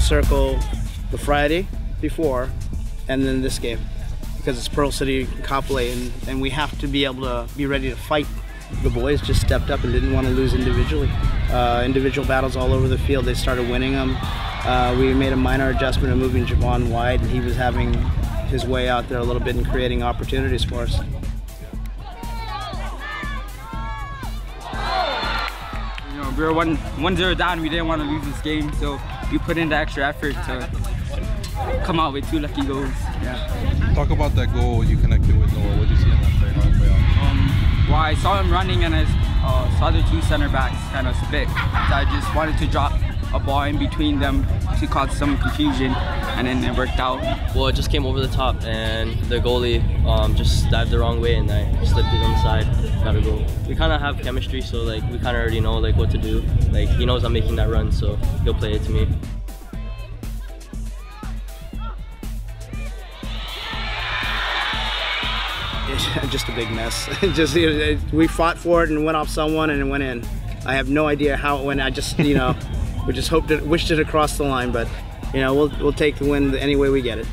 circle the Friday before and then this game because it's Pearl City Kapolei and, and we have to be able to be ready to fight. The boys just stepped up and didn't want to lose individually. Uh, individual battles all over the field, they started winning them. Uh, we made a minor adjustment of moving Javon wide and he was having his way out there a little bit and creating opportunities for us. We were one one zero down. We didn't want to lose this game, so we put in the extra effort to come out with two lucky goals. Yeah. Talk about that goal you connected with Noah. What did you see in that play? How it play out? Um, well, I saw him running and I uh, saw the two center backs kind of split. So I just wanted to drop a ball in between them to cause some confusion, and then it worked out. Well, it just came over the top, and the goalie um, just dived the wrong way, and I slipped it on the side. Got a goal. We kind of have chemistry, so like we kind of already know like what to do. Like he knows I'm making that run, so he'll play it to me. It's just a big mess. just you know, we fought for it and went off someone and it went in. I have no idea how it went. I just you know we just hoped it, wished it across the line, but you know we'll we'll take the win any way we get it.